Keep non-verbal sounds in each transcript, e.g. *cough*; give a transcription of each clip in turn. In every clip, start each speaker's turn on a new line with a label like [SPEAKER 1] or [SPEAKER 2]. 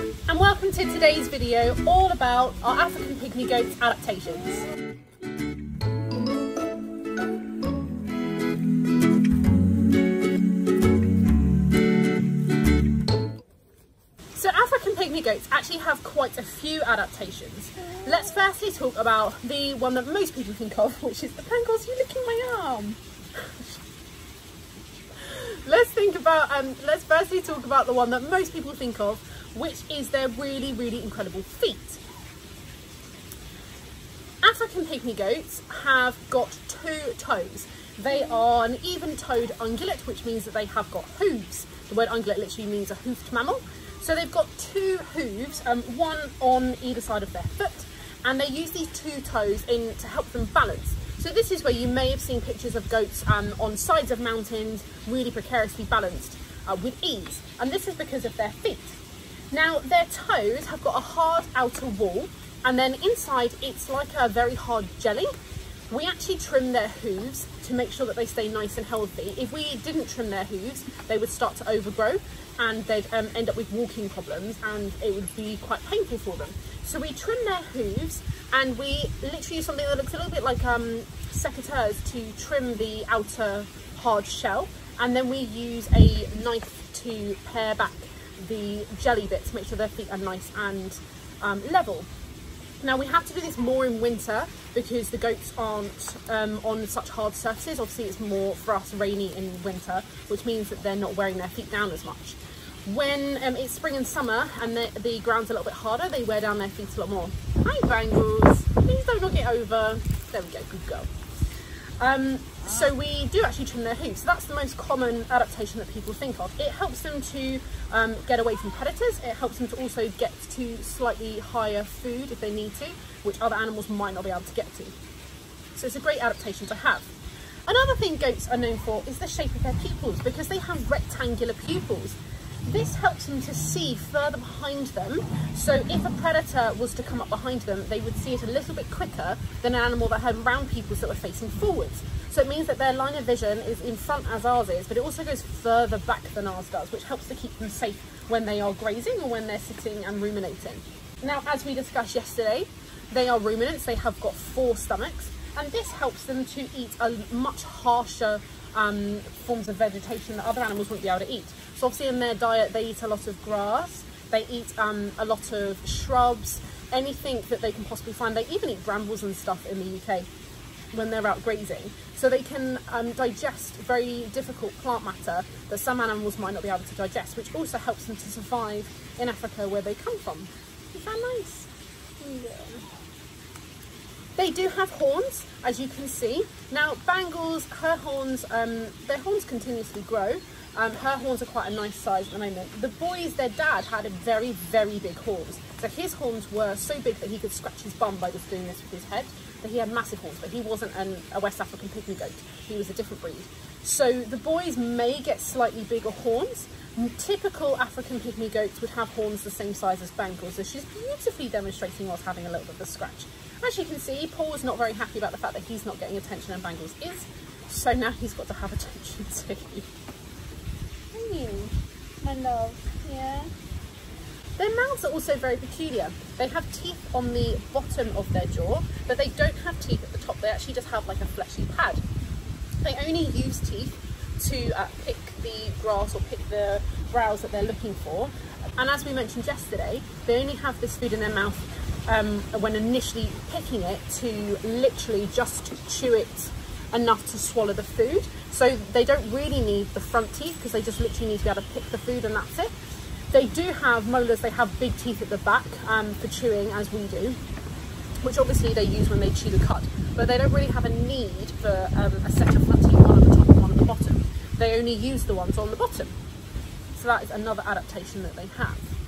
[SPEAKER 1] everyone and welcome to today's video all about our African pygmy goats adaptations. So African pygmy goats actually have quite a few adaptations. Let's firstly talk about the one that most people think of, *laughs* which is the Bangles, you licking my arm. *laughs* let's think about, um, let's firstly talk about the one that most people think of, which is their really, really incredible feet. African pygmy goats have got two toes. They are an even-toed ungulate, which means that they have got hooves. The word ungulate literally means a hoofed mammal. So they've got two hooves, um, one on either side of their foot, and they use these two toes in to help them balance. So this is where you may have seen pictures of goats um, on sides of mountains, really precariously balanced uh, with ease. And this is because of their feet. Now their toes have got a hard outer wall and then inside it's like a very hard jelly. We actually trim their hooves to make sure that they stay nice and healthy. If we didn't trim their hooves, they would start to overgrow and they'd um, end up with walking problems and it would be quite painful for them. So we trim their hooves and we literally use something that looks a little bit like um, secateurs to trim the outer hard shell and then we use a knife to pare back the jelly bits, make sure their feet are nice and um, level. Now we have to do this more in winter because the goats aren't um, on such hard surfaces. Obviously it's more for us rainy in winter, which means that they're not wearing their feet down as much. When um, it's spring and summer and the, the ground's a little bit harder, they wear down their feet a lot more. Hi Bangles, please don't knock it over. There we go, good girl. Um, so we do actually trim their hooves. So that's the most common adaptation that people think of. It helps them to um, get away from predators. It helps them to also get to slightly higher food if they need to, which other animals might not be able to get to. So it's a great adaptation to have. Another thing goats are known for is the shape of their pupils because they have rectangular pupils. This helps them to see further behind them. So if a predator was to come up behind them, they would see it a little bit quicker than an animal that had round pupils that were facing forwards. So it means that their line of vision is in front as ours is, but it also goes further back than ours does, which helps to keep them safe when they are grazing or when they're sitting and ruminating. Now, as we discussed yesterday, they are ruminants, they have got four stomachs, and this helps them to eat a much harsher um, forms of vegetation that other animals wouldn't be able to eat. So obviously in their diet, they eat a lot of grass, they eat um, a lot of shrubs, anything that they can possibly find. They even eat brambles and stuff in the UK when they're out grazing. So they can um, digest very difficult plant matter that some animals might not be able to digest, which also helps them to survive in Africa where they come from. Is that nice? They do have horns, as you can see. Now, Bangles, her horns, um, their horns continuously grow. Um, her horns are quite a nice size at the moment. The boys, their dad had a very, very big horns. So his horns were so big that he could scratch his bum by just doing this with his head. That he had massive horns, but he wasn't an, a West African pygmy goat. He was a different breed. So the boys may get slightly bigger horns. Typical African pygmy goats would have horns the same size as Bangles, so she's beautifully demonstrating whilst having a little bit of a scratch. As you can see, Paul's not very happy about the fact that he's not getting attention and Bangles is, so now he's got to have attention *laughs* too.
[SPEAKER 2] My love, yeah.
[SPEAKER 1] Their mouths are also very peculiar. They have teeth on the bottom of their jaw, but they don't have teeth at the top. They actually just have like a fleshy pad. They only use teeth to uh, pick the grass or pick the browse that they're looking for. And as we mentioned yesterday, they only have this food in their mouth um, when initially picking it to literally just chew it enough to swallow the food. So they don't really need the front teeth because they just literally need to be able to pick the food and that's it. They do have molars, they have big teeth at the back um, for chewing as we do, which obviously they use when they chew the cud, but they don't really have a need for um, a set of front teeth, one at the top and one at the bottom. They only use the ones on the bottom. So that is another adaptation that they have.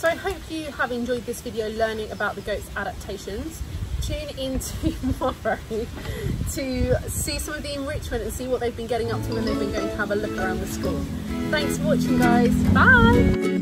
[SPEAKER 1] So I hope you have enjoyed this video learning about the goat's adaptations. Tune in *laughs* tomorrow to see some of the enrichment and see what they've been getting up to when they've been going to have a look around the school. Thanks for watching guys, bye!